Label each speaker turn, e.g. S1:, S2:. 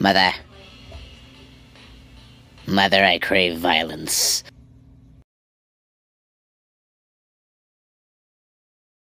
S1: Mother. Mother, I crave violence.